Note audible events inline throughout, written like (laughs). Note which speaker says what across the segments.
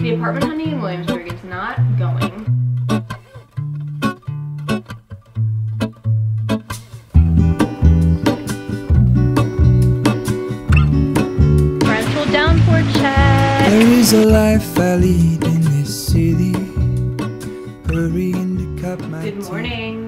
Speaker 1: The apartment hunting in Williamsburg is not going. Rental downpour check.
Speaker 2: There is a life I lead in this city. Hurrying to cup my
Speaker 1: Good morning.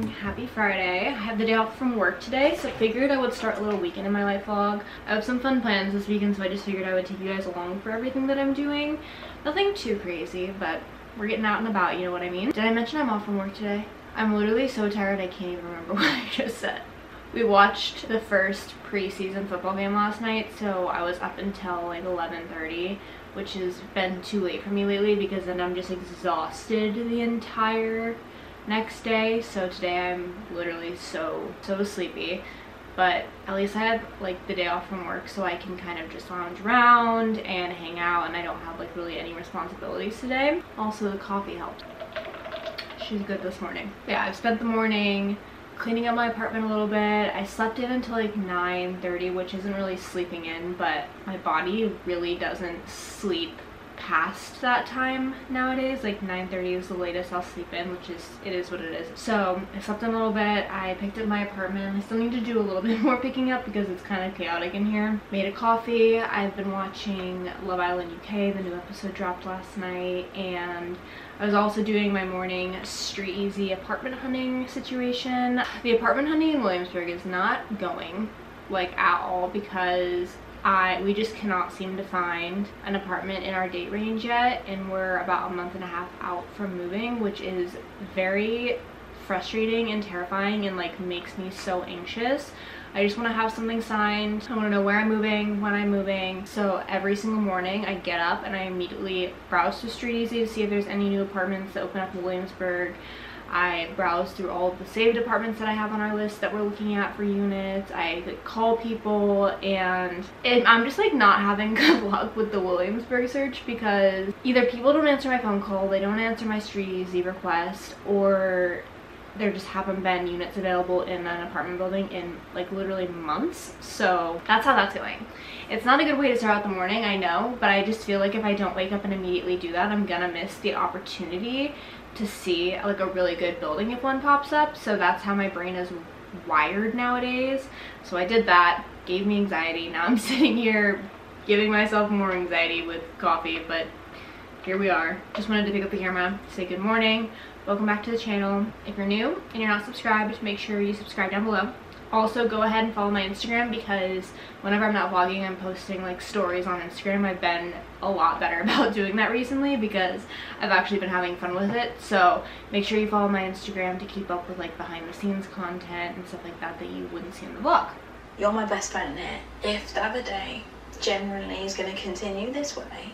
Speaker 1: Friday. I have the day off from work today, so I figured I would start a little weekend in my life vlog. I have some fun plans this weekend, so I just figured I would take you guys along for everything that I'm doing. Nothing too crazy, but we're getting out and about, you know what I mean? Did I mention I'm off from work today? I'm literally so tired I can't even remember (laughs) what I just said. We watched the first preseason football game last night, so I was up until like 11.30, which has been too late for me lately because then I'm just exhausted the entire next day. So today I'm literally so, so sleepy. But at least I have like the day off from work so I can kind of just lounge around and hang out and I don't have like really any responsibilities today. Also the coffee helped. She's good this morning. Yeah, I've spent the morning cleaning up my apartment a little bit. I slept in until like 9.30, which isn't really sleeping in, but my body really doesn't sleep past that time nowadays. Like 9.30 is the latest I'll sleep in, which is, it is what it is. So I slept in a little bit. I picked up my apartment. I still need to do a little (laughs) bit more picking up because it's kind of chaotic in here. Made a coffee. I've been watching Love Island UK. The new episode dropped last night and I was also doing my morning StreetEasy apartment hunting situation. The apartment hunting in Williamsburg is not going like at all because I we just cannot seem to find an apartment in our date range yet and we're about a month and a half out from moving which is very frustrating and terrifying and like makes me so anxious. I just want to have something signed. I want to know where I'm moving, when I'm moving. So every single morning I get up and I immediately browse to StreetEasy to see if there's any new apartments that open up in Williamsburg. I browse through all the saved apartments that I have on our list that we're looking at for units. I like, call people and it, I'm just like not having (laughs) good luck with the Williamsburg search because either people don't answer my phone call, they don't answer my StreetEasy request, or there just haven't been units available in an apartment building in like literally months so that's how that's going it's not a good way to start out the morning i know but i just feel like if i don't wake up and immediately do that i'm gonna miss the opportunity to see like a really good building if one pops up so that's how my brain is wired nowadays. So i did that gave me anxiety now i'm (laughs) sitting here giving myself more anxiety with coffee but here we are. Just wanted to pick up the camera say good morning. Welcome back to the channel. If you're new and you're not subscribed make sure you subscribe down below also go ahead and follow my instagram because whenever i'm not vlogging i'm posting like stories on instagram. I've been a lot better (laughs) about doing that recently because i've actually been having fun with it. So make sure you follow my instagram to keep up with like behind the scenes content and stuff like that that you wouldn't see in the vlog.
Speaker 3: You're my best friend here. If the other day generally is going to continue this way,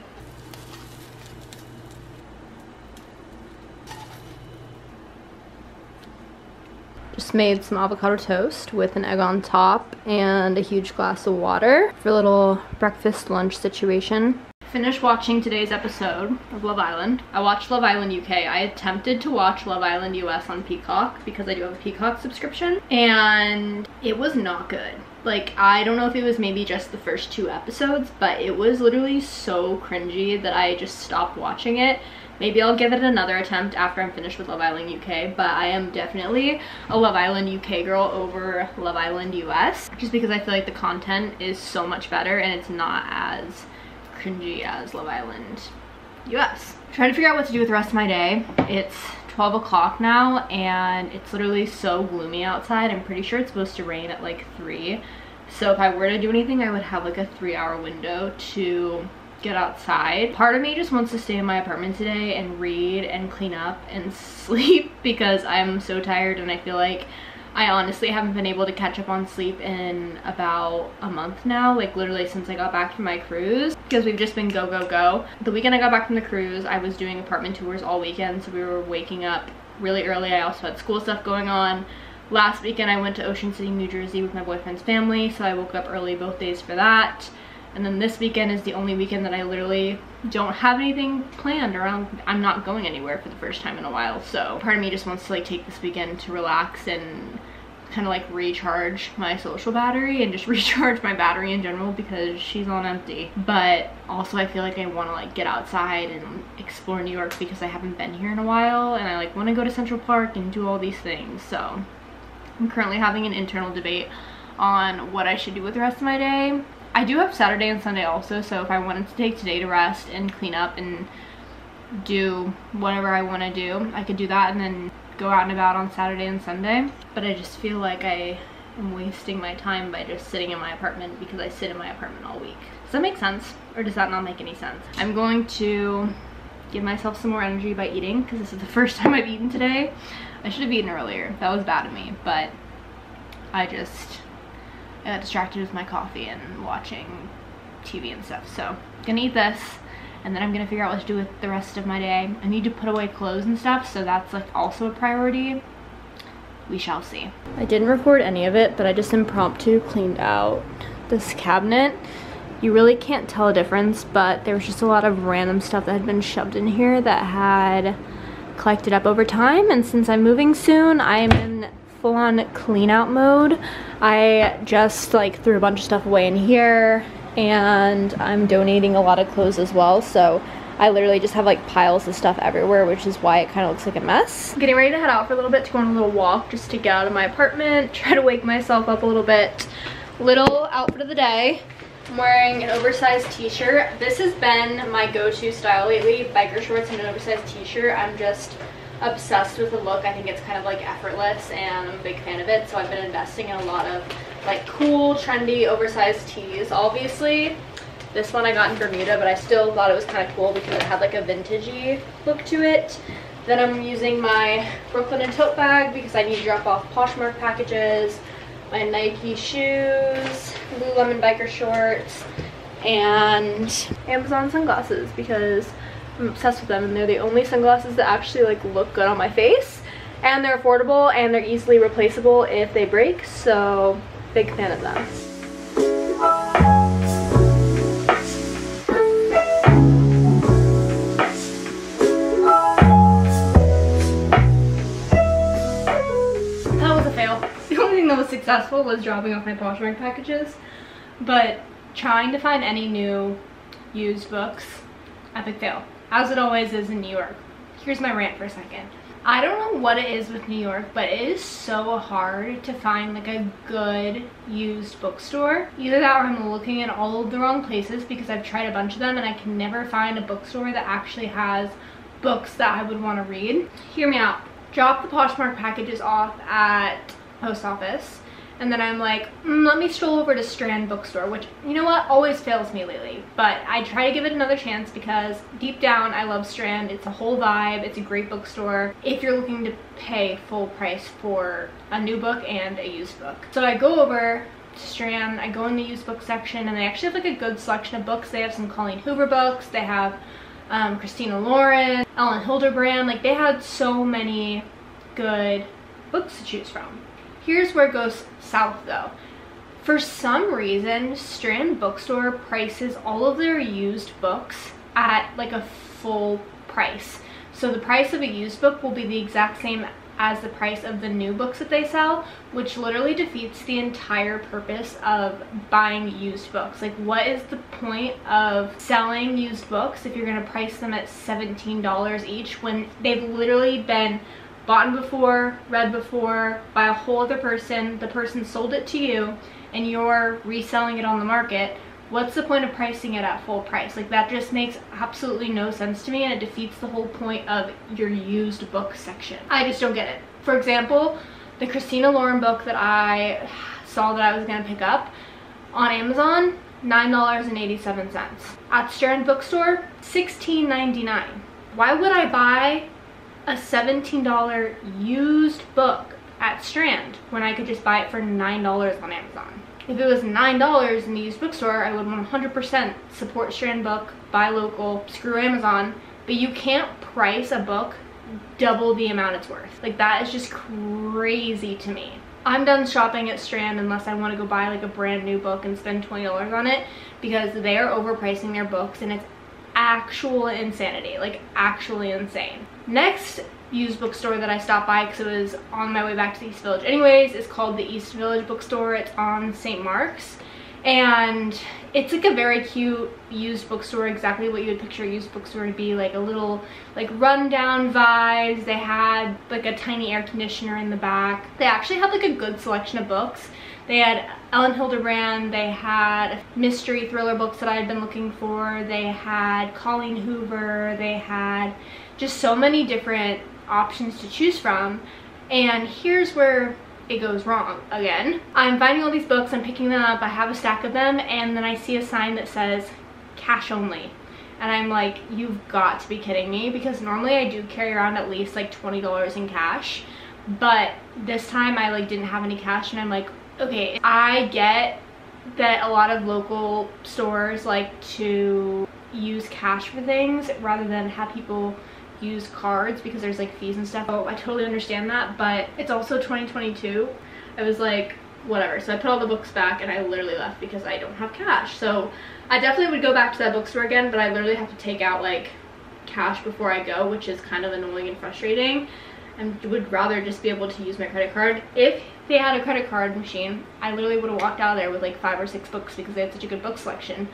Speaker 1: Just made some avocado toast with an egg on top and a huge glass of water for a little breakfast lunch situation. Finished watching today's episode of Love Island. I watched Love Island UK. I attempted to watch Love Island US on Peacock because I do have a Peacock subscription and it was not good. Like, I don't know if it was maybe just the first two episodes, but it was literally so cringy that I just stopped watching it. Maybe I'll give it another attempt after I'm finished with Love Island UK, but I am definitely a Love Island UK girl over Love Island US, just because I feel like the content is so much better and it's not as cringy as Love Island US. trying to figure out what to do with the rest of my day. It's 12 o'clock now and it's literally so gloomy outside. I'm pretty sure it's supposed to rain at like 3. So if I were to do anything, I would have like a three hour window to get outside. Part of me just wants to stay in my apartment today and read and clean up and (laughs) sleep because I'm so tired and I feel like I honestly haven't been able to catch up on sleep in about a month now, like literally since I got back from my cruise because we've just been go, go, go. The weekend I got back from the cruise, I was doing apartment tours all weekend, so we were waking up really early. I also had school stuff going on. Last weekend I went to Ocean City, New Jersey with my boyfriend's family, so I woke up early both days for that. And then this weekend is the only weekend that I literally don't have anything planned around. I'm not going anywhere for the first time in a while. So part of me just wants to like take this weekend to relax and kind of like recharge my social battery and just (laughs) recharge my battery in general because she's on empty but also I feel like I want to like get outside and explore New York because I haven't been here in a while and I like want to go to Central Park and do all these things so I'm currently having an internal debate on what I should do with the rest of my day I do have Saturday and Sunday also so if I wanted to take today to rest and clean up and do whatever I want to do I could do that and then go out and about on Saturday and Sunday. But I just feel like I am wasting my time by just sitting in my apartment because I sit in my apartment all week. Does that make sense? Or does that not make any sense? I'm going to give myself some more energy by eating because this is the (laughs) first time I've eaten today. I should have eaten earlier. That was bad of me, but I just I got distracted with my coffee and watching TV and stuff. So, gonna eat this and then I'm gonna figure out what to do with the rest of my day. I need to put away clothes and stuff, so that's like also a priority. We shall see. I didn't record any of it, but I just impromptu cleaned out this cabinet. You really can't tell a difference, but there was just a lot of random stuff that had been shoved in here that had collected up over time, and since I'm moving soon, I am in full-on clean out mode. I just like threw a bunch of stuff away in here and I'm donating a lot of clothes as well so I literally just have like piles of stuff everywhere which is why it kind of looks like a mess. Getting ready to head out for a little bit to go on a little walk just to get out of my apartment, (laughs) try to wake myself up a little bit. Little outfit of the day. I'm wearing an oversized t-shirt. This has been my go-to style lately, biker shorts and an oversized t-shirt. I'm just obsessed with the look. I think it's kind of like effortless and I'm a big fan of it. So I've been investing in a lot of like cool, trendy, oversized tees. Obviously, this one I got in Bermuda, but I still thought it was kind of cool because it had like a vintagey look to it. Then I'm using my Brooklyn and tote bag because I need to drop off Poshmark packages, my Nike shoes, Lululemon biker shorts, and Amazon sunglasses because I'm obsessed with them and they're the only sunglasses that actually like look good on my face and they're affordable and they're easily replaceable if they break so big fan of them. That was a fail. (laughs) The only thing that was successful was dropping off my Poshmark packages but trying to find any new used books epic fail as it always is in New York. Here's my rant for a second. I don't know what it is with New York, but it is so hard to find like a good used bookstore. Either that or I'm looking in all of the wrong places because I've tried a bunch of them and I can never find a bookstore that actually has books that I would want to read. Hear me out. Drop the Poshmark packages off at post office and then I'm like, mm, let me stroll over to Strand Bookstore, which, you know what, always fails me lately. But I try to give it another chance because deep down, I love Strand. It's a whole vibe. It's a great bookstore if you're looking to pay full price for a new book and a used book. So I go over to Strand, I go in the used book section, and they actually have like a good selection of books. They have some Colleen Hoover books. They have um, Christina Lauren, Elin Hilderbrand. Like, they had so many good books to choose from. Here's where it goes south though. For some reason, Strand Bookstore prices all of their used books at like a full price. So the price of a used book will be the exact same as the price of the new books that they sell, which literally defeats the entire purpose of buying used books. Like what is the point of selling used books if you're gonna price them at $17 each when they've literally been bought before, read before, by a whole other person, the person sold it to you, and you're reselling it on the market, what's the point of pricing it at full price? Like that just makes absolutely no sense to me and it defeats the whole point of your used book section. I just don't get it. For example, the Christina Lauren book that I saw that I was gonna pick up on Amazon, $9.87. At Strand Bookstore, $16.99. Why would I buy a $17 used book at Strand when I could just buy it for $9 on Amazon. If it was $9 in the used bookstore, I would 100% support Strand Book, buy local, screw Amazon, but you can't price a book double the amount it's worth. Like that is just crazy to me. I'm done shopping at Strand unless I want to go buy like a brand new book and spend $20 on it because they are overpricing their books and it's actual insanity, like actually insane. Next used bookstore that I stopped by because it was on my way back to the East Village anyways is called the East Village Bookstore. It's on St. Mark's and it's like a very cute used bookstore exactly what you would picture a used bookstore to be like a little like rundown vibes they had like a tiny air conditioner in the back they actually had like a good selection of books they had Elin Hilderbrand, they had mystery thriller books that I had been looking for, they had Colleen Hoover, they had just so many different options to choose from. And here's where it goes wrong again. I'm finding all these books, I'm picking them up, I have a stack of them, and then I see a sign that says cash only. And I'm like, you've got to be kidding me because normally I do carry around at least like $20 in cash. But this time I like didn't have any cash and I'm like, okay, I get that a lot of local stores like to use cash for things rather than have people use cards because there's like fees and stuff. Oh, I totally understand that, but it's also 2022. I was like, whatever. So I put all the books back and I literally left because I don't have cash. So I definitely would go back to that bookstore again, but I literally have to take out like cash before I go, which is kind of annoying and frustrating. And would rather just be able to use my credit card. If they had a credit card machine, I literally would have walked out of there with like five or six books because they had such a good book selection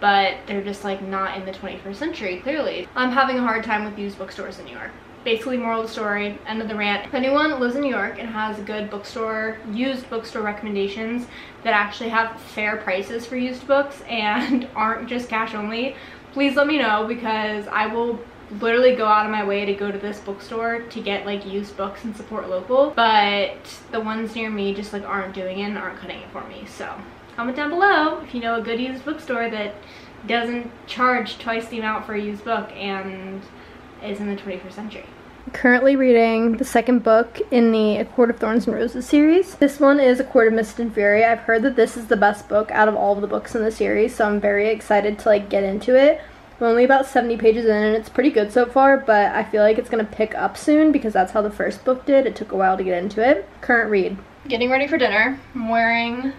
Speaker 1: but they're just like not in the 21st century, clearly. I'm having a hard time with used bookstores in New York. Basically, moral of the story, end of the rant. If anyone lives in New York and has good bookstore, used bookstore recommendations that actually have fair prices for used books and (laughs) aren't just cash only, please let me know because I will literally go out of my way to go to this bookstore to get like used books and support local but the ones near me just like aren't doing it and aren't cutting it for me so comment down below if you know a good used bookstore that doesn't charge twice the amount for a used book and is in the 21st century. Currently reading the second book in the A Court of Thorns and Roses series. This one is A Court of Mist and Fury. I've heard that this is the best book out of all of the books in the series, so I'm very excited to like get into it. I'm only about 70 pages in and it's pretty good so far, but I feel like it's to pick up soon because that's how the first book did. It took a while to get into it. Current read. Getting ready for dinner. I'm wearing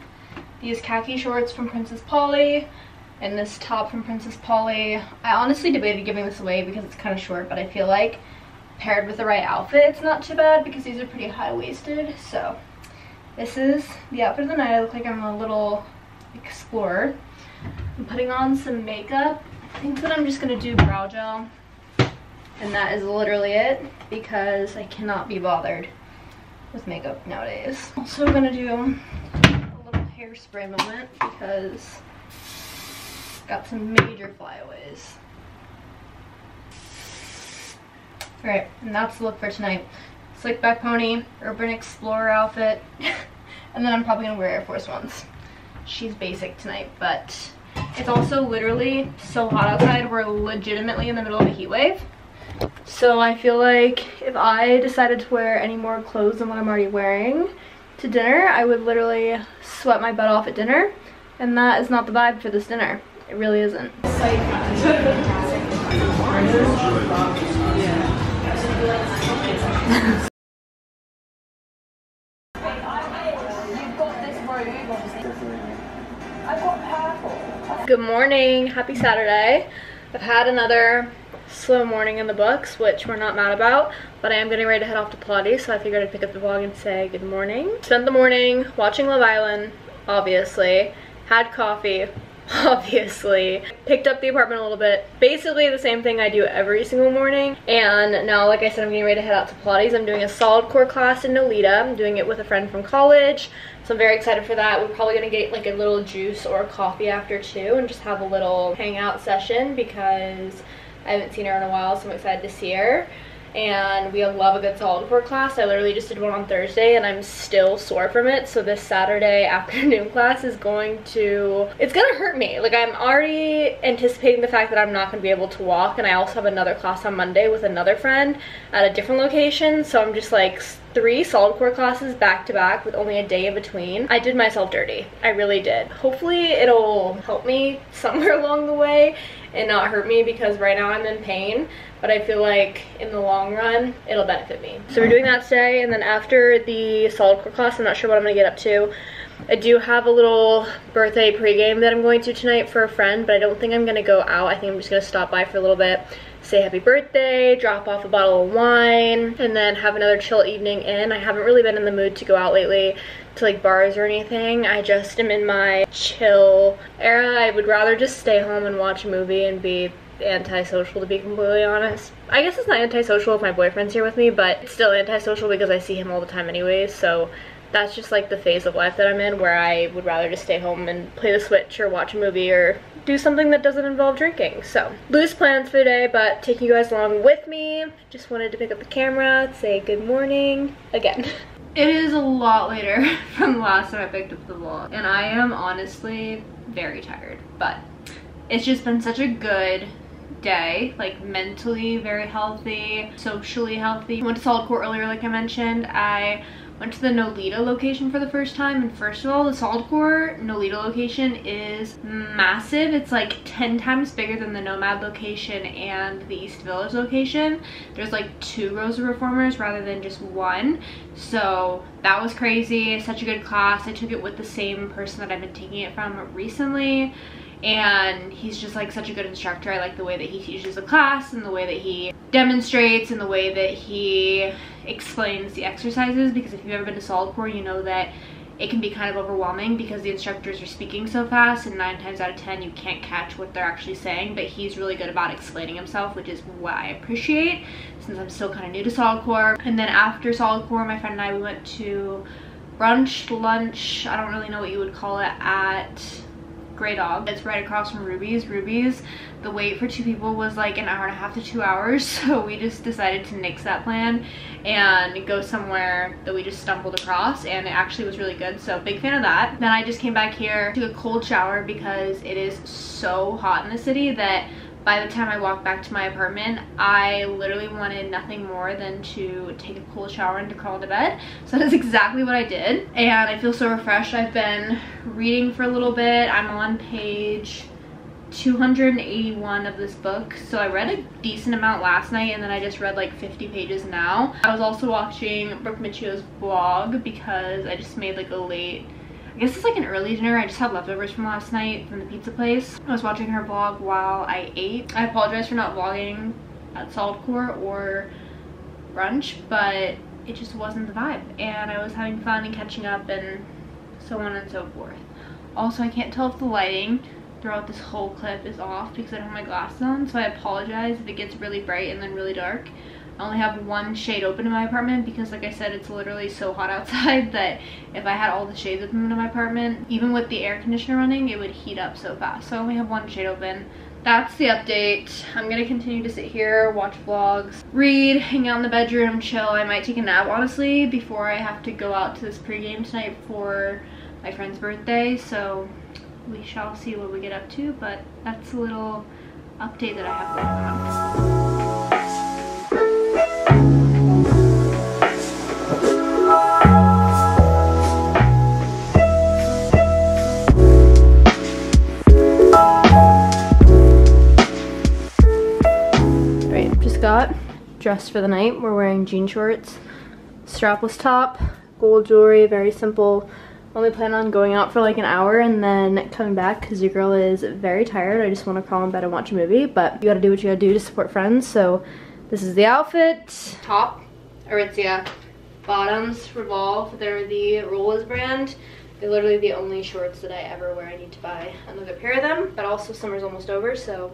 Speaker 1: these khaki shorts from Princess Polly and this top from Princess Polly. I honestly debated giving this away because it's kind of short, but I feel like paired with the right outfit, it's not too bad because these are pretty high-waisted. So this is the outfit of the night. I look like I'm a little explorer. I'm putting on some makeup. I think that I'm just to do brow gel. And that is literally it because I cannot be bothered with makeup nowadays. Also to do a little hairspray moment because got some major flyaways. Alright, and that's the look for tonight. Slick back pony, urban explorer outfit, (laughs) and then I'm probably gonna wear Air Force Ones. She's basic tonight, but it's also literally so hot outside, we're legitimately in the middle of a heat wave. So I feel like if I decided to wear any more clothes than what I'm already wearing, to dinner, I would literally sweat my butt off at dinner. And that is not the vibe for this dinner. It really isn't. (laughs) (laughs) Good morning. Happy Saturday. I've had another slow morning in the books, which we're not mad about, but I am getting ready to head off to Pilates, so I figured I'd pick up the vlog and say good morning. Spent the morning watching Love Island, obviously, had coffee, (laughs) obviously. Picked up the apartment a little bit. Basically the same thing I do every single morning. And now, like I said, I'm getting ready to head out to Pilates. I'm doing a solid core class in Nolita. I'm doing it with a friend from college. So I'm very excited for that. We're probably gonna get like a little juice or coffee after too and just have a little hangout session because I haven't seen her in a while, so I'm excited to see her. And we love a good solid core class. I literally just did one on Thursday and I'm still sore from it. So this Saturday (laughs) afternoon class is going to, it's gonna hurt me. Like I'm already anticipating the fact that I'm not gonna be able to walk. And I also have another class on Monday with another friend at a different location. So I'm just like three solid core classes back to back with only a day in between. I did myself dirty. I really did. Hopefully it'll help me (laughs) somewhere along the way and not hurt me because right now I'm in pain but I feel like in the long run it'll benefit me. So we're doing that today and then after the solid core class I'm not sure what I'm gonna get up to I do have a little birthday pregame that I'm going to tonight for a friend, but I don't think I'm gonna go out. I think I'm just gonna stop by for a little bit, say happy birthday, drop off a bottle of wine, and then have another chill evening in. I haven't really been in the mood to go out lately to like bars or anything. I just am in my chill era. I would rather just stay home and watch a movie and be antisocial to be completely honest. I guess it's not antisocial if my boyfriend's here with me, but it's still antisocial because I see him all the time anyways, so that's just like the phase of life that I'm in where I would rather just stay home and play the Switch or watch a movie or do something that doesn't involve drinking. So, loose plans for the day, but taking you guys along with me. Just wanted to pick up the camera, say good morning again. (laughs) It is a lot later (laughs) from the last time I picked up the vlog, and I am honestly very tired, but it's just been such a good day like mentally very healthy socially healthy went to solid core earlier like i mentioned i went to the Nolita location for the first time and first of all the solid core Nolita location is massive. It's like 10 times bigger than the Nomad location and the East Village location. There's like two rows of reformers rather than just one. So that was crazy. Such a good class. I took it with the same person that I've been taking it from recently and he's just like such a good instructor. I like the way that he teaches the class and the way that he demonstrates and the way that he explains the exercises. Because if you've ever been to solid core you know that it can be kind of overwhelming because the instructors are speaking so fast and nine times out of ten you can't catch what they're actually saying. But he's really good about explaining himself which is what I appreciate since I'm still kind of new to solid core and then after solid core my friend and I we went to brunch lunch I don't really know what you would call it at Grey Dog. It's right across from Ruby's. Ruby's, the wait for two people was like an hour and a half to two hours. (laughs) So we just decided to nix that plan and go somewhere that we just stumbled across and it actually was really good. So big fan of that. Then I just came back here, took a cold shower because it is so hot in the city that by the time I walked back to my apartment, I literally wanted nothing more than to take a cool shower and to crawl to bed. So (laughs) that is exactly what I did. And I feel so refreshed. I've been reading for a little bit. I'm on page 281 of this book so I read a decent amount last night and then I just read like 50 pages now I was also watching Brooke Miccio's vlog because I just made like a late I guess it's like an early dinner. I just had leftovers from last night from the pizza place. I was watching her vlog while I ate. I apologize for not vlogging at Solid Core or brunch, but it just wasn't the vibe. And I was having fun and catching up and so on and so forth. Also, I can't tell if the lighting throughout this whole clip is off because I don't have my glasses on, so I apologize if it gets really bright and then really dark. I only have one shade open in my apartment because like I said it's literally so hot (laughs) outside that if I had all the shades open in my apartment even with the air conditioner running it would heat up so fast. So I only have one shade open. That's the update. I'm gonna continue to sit here watch vlogs read hang out in the bedroom chill. I might take a nap honestly before i have to go out to this pregame tonight for my friend's birthday. So we shall see what we get up to but that's a little update that i have going on dressed for the night. We're wearing jean shorts, strapless top, gold jewelry, very simple. Only plan on going out for like an hour and then coming back because your girl is very tired. I just want to crawl in bed and watch a movie, but you gotta do what you gotta do to support friends. So this is the outfit. Top, Aritzia. Bottoms, Revolve. They're the Rolla's brand. They're literally the only shorts that I ever wear. I need to buy another pair of them, but also summer's almost over, so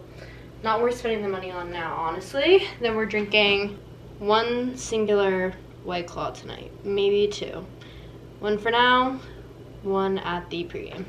Speaker 1: not worth spending the money on now, honestly. Then we're drinking one singular White Claw tonight, maybe two. One for now, one at the pregame.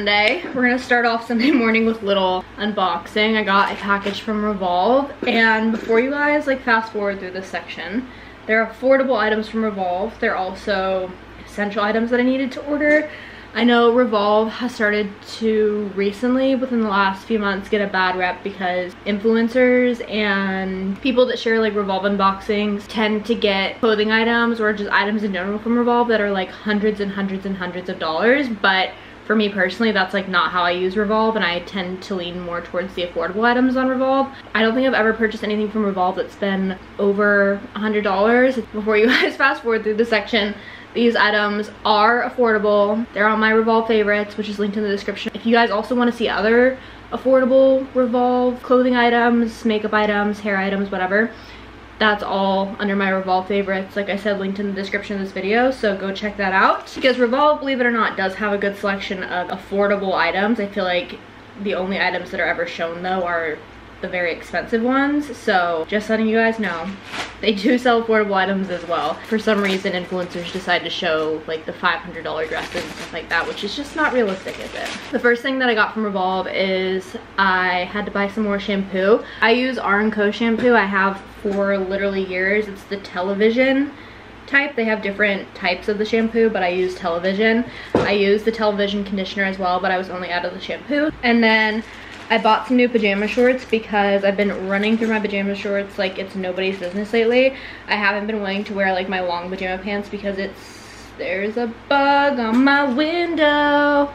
Speaker 1: Sunday. We're gonna start off Sunday morning with little unboxing. I got a package from Revolve and before you guys like fast forward through this section, they're affordable items from Revolve. They're also essential items that I needed to order. I know Revolve has started to recently, within the last few months, get a bad rep because influencers and people that share like Revolve unboxings tend to get clothing items or just items in general from Revolve that are like hundreds and hundreds and hundreds of dollars. But for me personally, that's like not how I use Revolve and I tend to lean more towards the affordable items on Revolve. I don't think I've ever purchased anything from Revolve that's been over $100. Before you (laughs) guys fast forward through the section, these items are affordable. They're on my Revolve favorites, which is linked in the description. If you guys also want to see other affordable Revolve clothing items, makeup items, hair items, whatever, that's all under my Revolve favorites. Like I said, linked in the description of this video, so go check that out. Because Revolve, believe it or not, does have a good selection of affordable items. I feel like the only items that are ever shown though are the very expensive ones. So just letting you guys know, they do sell affordable items as well. For some reason, influencers decide to show like the $500 dresses and stuff like that, which is just not realistic, is it? The first thing that I got from Revolve is I had to buy some more shampoo. I use R & Co shampoo. I have for literally years. It's the television type. They have different types of the shampoo, but I use television. I use the television conditioner as well, but I was only out of the shampoo. And then I bought some new pajama shorts because I've been running through my pajama shorts like it's nobody's business lately. I haven't been willing to wear like my long pajama pants because it's, there's a bug on my window.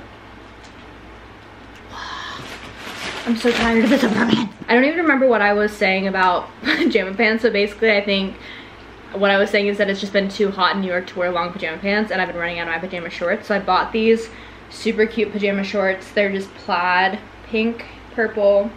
Speaker 1: (sighs) I'm so tired of this apartment. I don't even remember what I was saying about (laughs) pajama pants. So basically I think what I was saying is that it's just been too hot in New York to wear long pajama pants and I've been running out of my pajama shorts. So I bought these super cute pajama shorts. They're just plaid pink purple.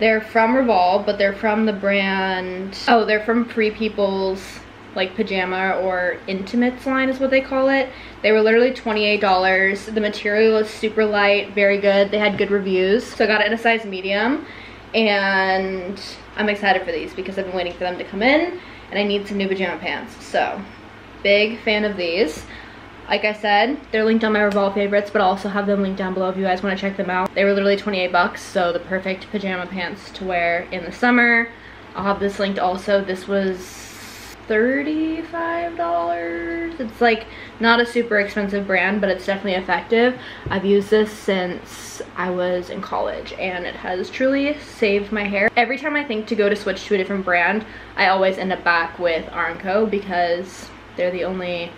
Speaker 1: They're from Revolve, but they're from the brand, oh, they're from Free People's like pajama or intimates line is what they call it. They were literally $28. The material is super light, very good. They had good reviews. So I got it in a size medium and I'm excited for these because I've been waiting for them to come in and I need some new pajama pants. So big fan of these. Like I said, they're linked on my Revolve favorites, but I'll also have them linked down below if you guys want to check them out. They were literally 28 bucks, so the perfect pajama pants to wear in the summer. I'll have this linked also. This was $35. It's like not a super expensive brand, but it's definitely effective. I've used this since I was in college and it has truly saved my hair. Every time I think to go to switch to a different brand, I always end up back with R+Co because they're the only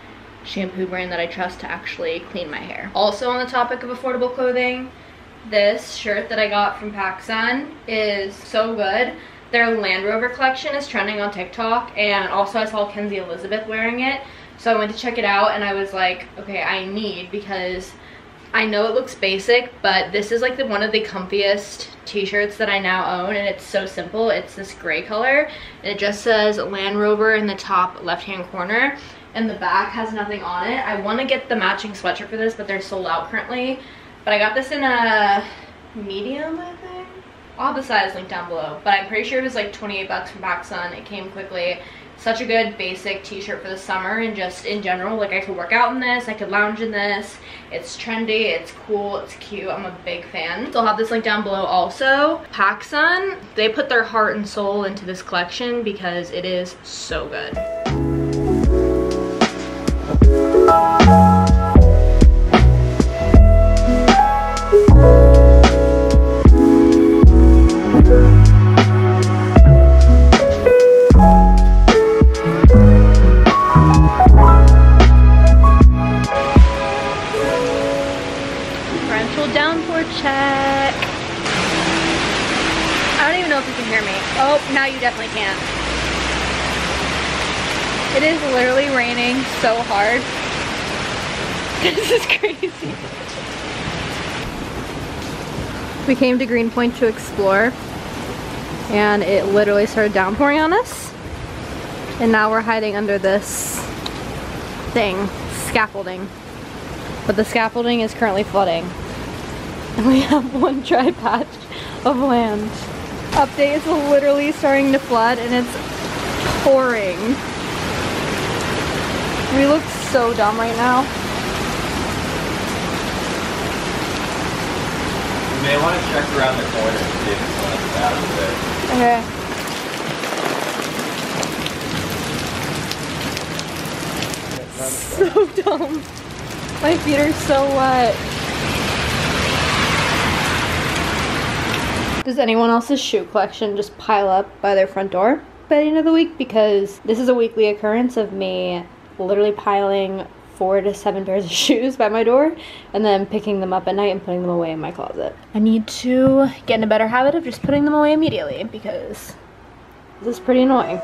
Speaker 1: shampoo brand that I trust to actually clean my hair. Also on the topic of affordable clothing, this shirt that I got from PacSun is so good. Their Land Rover collection is trending on TikTok and also I saw Kenzie Elizabeth wearing it. So I went to check it out and I was like, okay, I need because I know it looks basic, but this is like the one of the comfiest t-shirts that I now own and it's so simple. It's this gray color and it just says Land Rover in the top left-hand corner and the back has nothing on it. I want to get the matching sweatshirt for this, but they're sold out currently. But I got this in a medium, I think. Have the size linked down below, but I'm pretty sure it was like 28 bucks from PacSun. It came quickly. Such a good basic t-shirt for the summer and just in general, like I could work out in this, I could lounge in this. It's trendy, it's cool, it's cute. I'm a big fan. So I'll have this link down below also. PacSun, they put their heart and soul into this collection because it is so good. Downpour check. I don't even know if you can hear me. Oh, now you definitely can. It is literally raining so hard. This is crazy. We came to Greenpoint to explore and it literally started downpouring on us. And now we're hiding under this thing, scaffolding. But the scaffolding is currently flooding. And we (laughs) have one dry patch of land. Update is literally starting to flood and it's pouring. We look so dumb right now.
Speaker 4: May want to check around the corner and see if it's of the bad with
Speaker 1: Okay. So (laughs) dumb. My feet are so wet. Does anyone else's shoe collection just pile up by their front door by the end of the week? Because this is a weekly occurrence of me literally piling four to seven pairs of (laughs) shoes by my door and then picking them up at night and putting them away in my closet. I need to get in a better habit of just putting them away immediately because this is pretty annoying.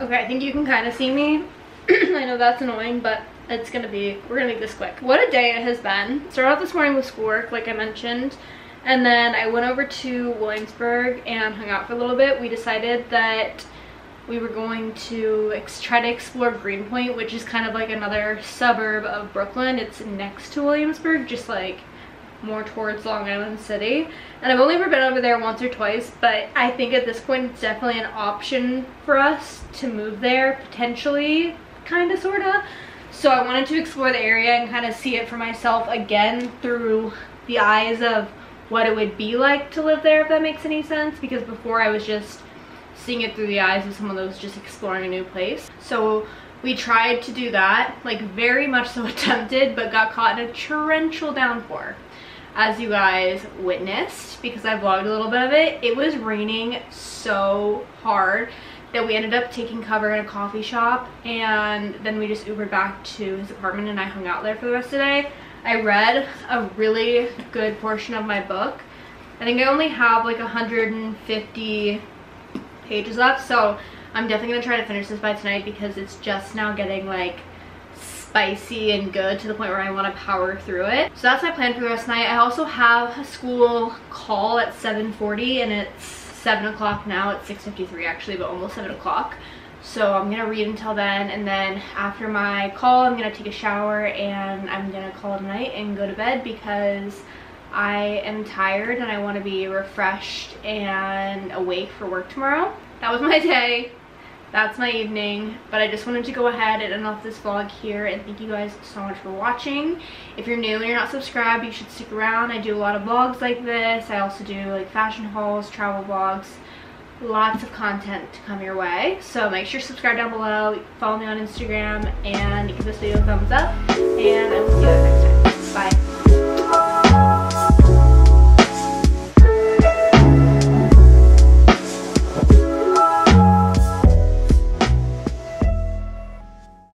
Speaker 1: Okay, I think you can kind of see me. (clears throat) I know that's annoying, but it's gonna be, we're gonna make this quick. What a day it has been. Started out this morning with schoolwork, like I mentioned, and then I went over to Williamsburg and hung out for a little bit. We decided that we were going to try to explore Greenpoint, which is kind of like another suburb of Brooklyn. It's next to Williamsburg, just like more towards Long Island City. And I've only ever been over there once or twice, but I think at this point it's definitely an option for us to move there, potentially, kind of, sort of. So I wanted to explore the area and kind of see it for myself again through the eyes of what it would be like to live there, if that makes any sense. Because before I was just seeing it through the eyes of someone that was just exploring a new place. So we tried to do that, like very much so (laughs) attempted, but got caught in a torrential downpour as you guys witnessed because I vlogged a little bit of it. It was raining so hard that we ended up taking cover in a coffee shop and then we just Ubered back to his apartment and I hung out there for the rest of the day. I read a really good portion of my book. I think I only have like 150 pages left so I'm definitely gonna try to finish this by tonight because it's just now getting like spicy and good to the point where I want to power through it. So that's my plan for the rest of the night. I also have a school call at 7.40 and it's 7 o'clock now. It's 6.53 actually, but almost 7 o'clock. So I'm gonna read until then and then after my call I'm gonna take a shower and I'm gonna call it a night and go to bed because I am tired and I want to be refreshed and awake for work tomorrow. That was my day that's my evening but i just wanted to go ahead and end off this vlog here and thank you guys so much for watching. If you're new and you're not subscribed you should stick around. I do a lot of vlogs like this. I also do like fashion hauls travel vlogs lots of content to come your way. So make sure subscribe down below follow me on instagram and give this video a thumbs up